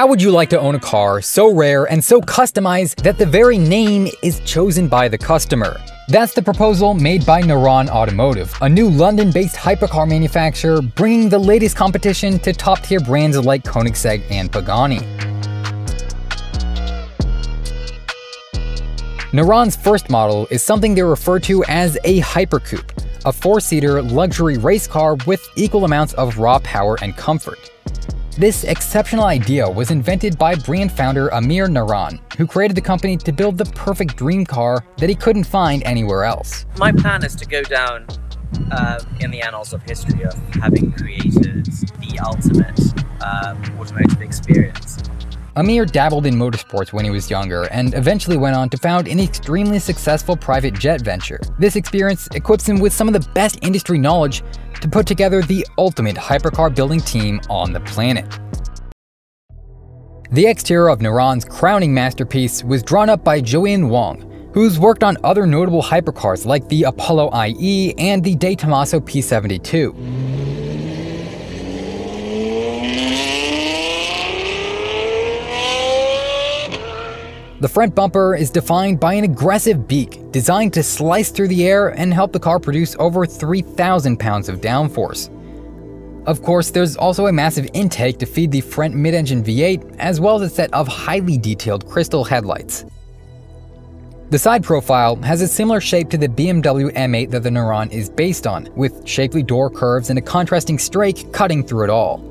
How would you like to own a car so rare and so customized that the very name is chosen by the customer? That's the proposal made by Naran Automotive, a new London-based hypercar manufacturer bringing the latest competition to top-tier brands like Koenigsegg and Pagani. Naran's first model is something they refer to as a hypercoupe, a four-seater luxury race car with equal amounts of raw power and comfort. This exceptional idea was invented by brand founder Ameerh Naran, who created the company to build the perfect dream car that he couldn't find anywhere else. My plan is to go down uh, in the annals of history of having created the ultimate um, automotive experience. Ameerh dabbled in motorsports when he was younger and eventually went on to found an extremely successful private jet venture. This experience equips him with some of the best industry knowledge to put together the ultimate hypercar building team on the planet. The exterior of Naran's crowning masterpiece was drawn up by Jowyn Wong, who's worked on other notable hypercars like the Apollo IE and the De Tomaso P72. The front bumper is defined by an aggressive beak designed to slice through the air and help the car produce over 3,000 pounds of downforce. Of course, there's also a massive intake to feed the front mid-engine V8, as well as a set of highly detailed crystal headlights. The side profile has a similar shape to the BMW M8 that the Naran is based on, with shapely door curves and a contrasting strake cutting through it all.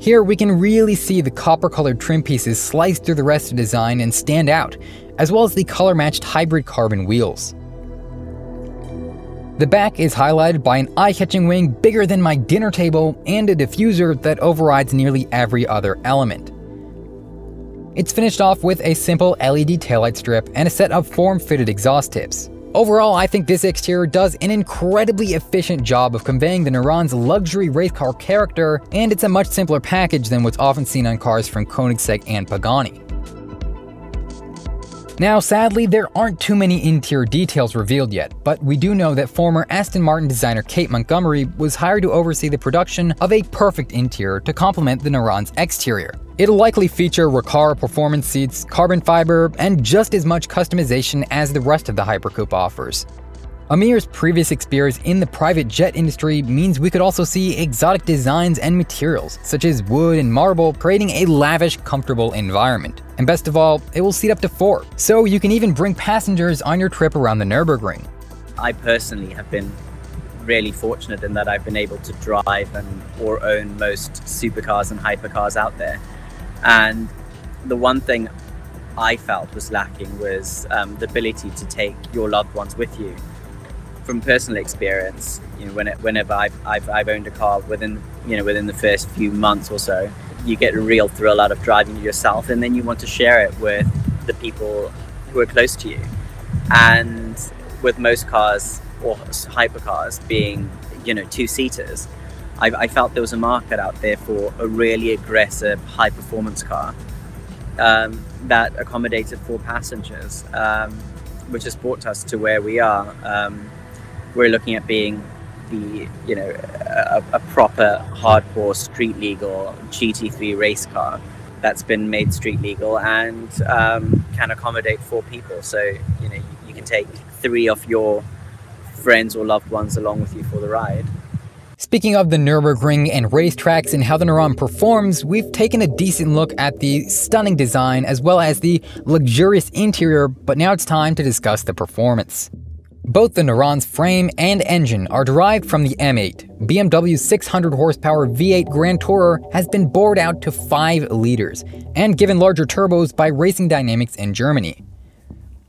Here we can really see the copper-colored trim pieces slice through the rest of the design and stand out, as well as the color-matched hybrid carbon wheels. The back is highlighted by an eye-catching wing bigger than my dinner table and a diffuser that overrides nearly every other element. It's finished off with a simple LED taillight strip and a set of form-fitted exhaust tips. Overall, I think this exterior does an incredibly efficient job of conveying the Naran's luxury race car character, and it's a much simpler package than what's often seen on cars from Koenigsegg and Pagani. Now, sadly, there aren't too many interior details revealed yet, but we do know that former Aston Martin designer Kate Montgomery was hired to oversee the production of a perfect interior to complement the Naran's exterior. It'll likely feature Recaro performance seats, carbon fiber, and just as much customization as the rest of the Hypercoupe offers. Ameerh's previous experience in the private jet industry means we could also see exotic designs and materials, such as wood and marble, creating a lavish, comfortable environment. And best of all, it will seat up to four, so you can even bring passengers on your trip around the Nürburgring. I personally have been really fortunate in that I've been able to drive and or own most supercars and hypercars out there. And the one thing I felt was lacking was um, the ability to take your loved ones with you from personal experience, you know, when it, whenever I've, I've, I've owned a car within, you know, within the first few months or so, you get a real thrill out of driving yourself, and then you want to share it with the people who are close to you. And with most cars or hypercars being, you know, two seaters, I, I, felt there was a market out there for a really aggressive, high performance car um, that accommodated four passengers, um, which has brought us to where we are. Um, we're looking at being the you know a, a, proper hardcore street legal GT3 race car that's been made street legal and um, can accommodate four people. So you know you, you can take three of your friends or loved ones along with you for the ride. Speaking of the Nürburgring and racetracks and how the Naran performs, we've taken a decent look at the stunning design as well as the luxurious interior, but now it's time to discuss the performance. Both the Naran's frame and engine are derived from the M8. BMW's 600 horsepower V8 Grand Tourer has been bored out to 5 liters and given larger turbos by Racing Dynamics in Germany.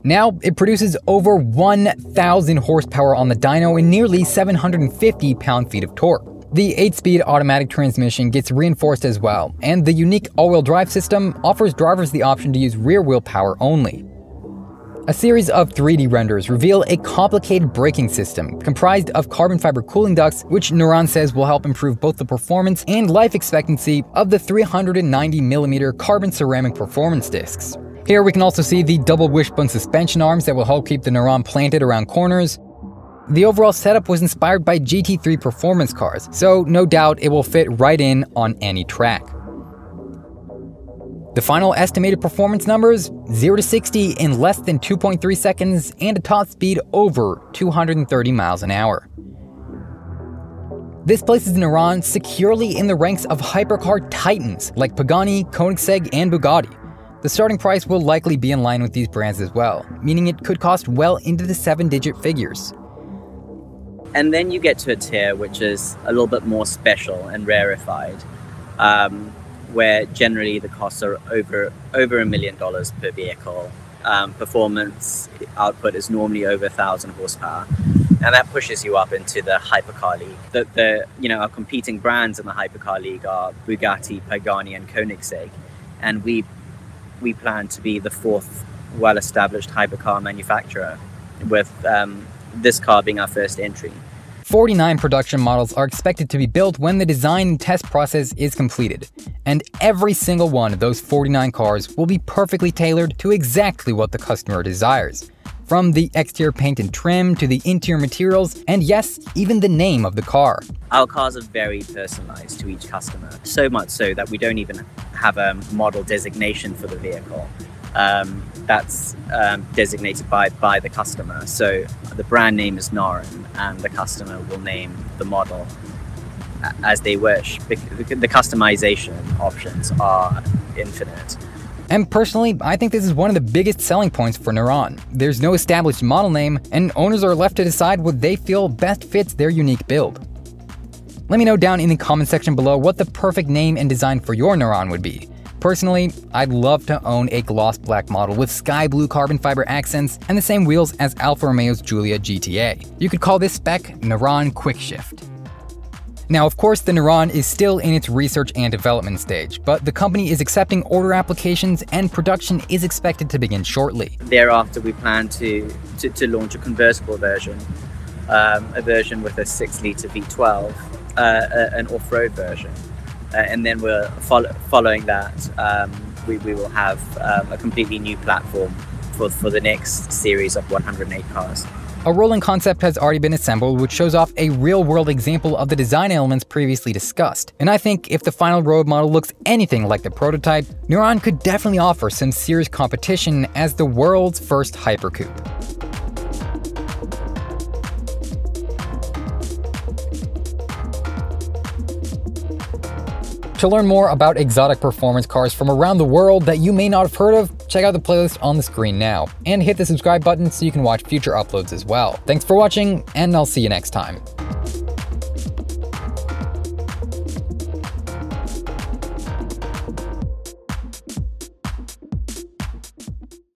Now, it produces over 1,000 horsepower on the dyno and nearly 750 pound-feet of torque. The 8-speed automatic transmission gets reinforced as well, and the unique all-wheel drive system offers drivers the option to use rear-wheel power only. A series of 3D renders reveal a complicated braking system comprised of carbon fiber cooling ducts, which Naran says will help improve both the performance and life expectancy of the 390mm carbon ceramic performance discs. Here we can also see the double wishbone suspension arms that will help keep the Naran planted around corners. The overall setup was inspired by GT3 performance cars, so no doubt it will fit right in on any track. The final estimated performance numbers 0 to 60 in less than 2.3 seconds and a top speed over 230 miles an hour. This places Naran securely in the ranks of hypercar titans like Pagani, Koenigsegg, and Bugatti. The starting price will likely be in line with these brands as well, meaning it could cost well into the seven digit figures. And then you get to a tier which is a little bit more special and rarefied. Um, where generally the costs are over over a million dollars per vehicle. Um, performance output is normally over a thousand horsepower, and that pushes you up into the hypercar league. The, the you know our competing brands in the hypercar league are Bugatti, Pagani, and Koenigsegg, and we we plan to be the fourth well-established hypercar manufacturer, with um, this car being our first entry. 49 production models are expected to be built when the design and test process is completed, and every single one of those 49 cars will be perfectly tailored to exactly what the customer desires. From the exterior paint and trim to the interior materials, and yes, even the name of the car. Our cars are very personalized to each customer, so much so that we don't even have a model designation for the vehicle. Um, that's um, designated by, by the customer. So the brand name is Naran, and the customer will name the model as they wish. The customization options are infinite. And personally, I think this is one of the biggest selling points for Naran. There's no established model name, and owners are left to decide what they feel best fits their unique build. Let me know down in the comment section below what the perfect name and design for your Naran would be. Personally, I'd love to own a gloss black model with sky blue carbon fiber accents and the same wheels as Alfa Romeo's Giulia GTA. You could call this spec Naran Quickshift. Now, of course, the Naran is still in its research and development stage, but the company is accepting order applications and production is expected to begin shortly. Thereafter, we plan to, to, to launch a convertible version, um, a version with a 6 litre V12, uh, an off road version. Uh, and then we're fo- following that, um, we, we will have um, a completely new platform for, for the next series of 108 cars. A rolling concept has already been assembled, which shows off a real world example of the design elements previously discussed. And I think if the final road model looks anything like the prototype, Naran could definitely offer some serious competition as the world's first hypercoupe. To learn more about exotic performance cars from around the world that you may not have heard of, check out the playlist on the screen now, and hit the subscribe button so you can watch future uploads as well. Thanks for watching, and I'll see you next time.